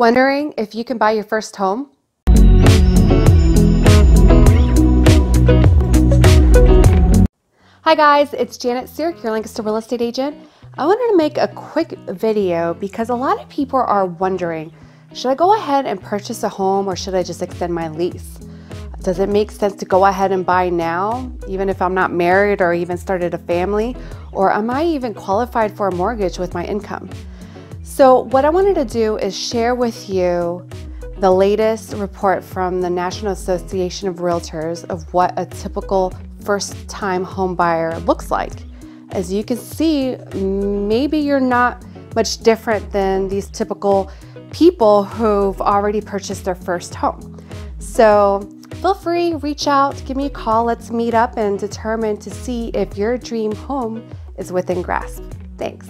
Wondering if you can buy your first home? Hi guys, it's Janet Sierk, your Lancaster real estate agent. I wanted to make a quick video because a lot of people are wondering, should I go ahead and purchase a home or should I just extend my lease? Does it make sense to go ahead and buy now, even if I'm not married or even started a family? Or am I even qualified for a mortgage with my income? So, what I wanted to do is share with you the latest report from the National Association of Realtors of what a typical first time home buyer looks like. As you can see, maybe you're not much different than these typical people who've already purchased their first home. So feel free, reach out, give me a call, let's meet up and determine to see if your dream home is within grasp. Thanks.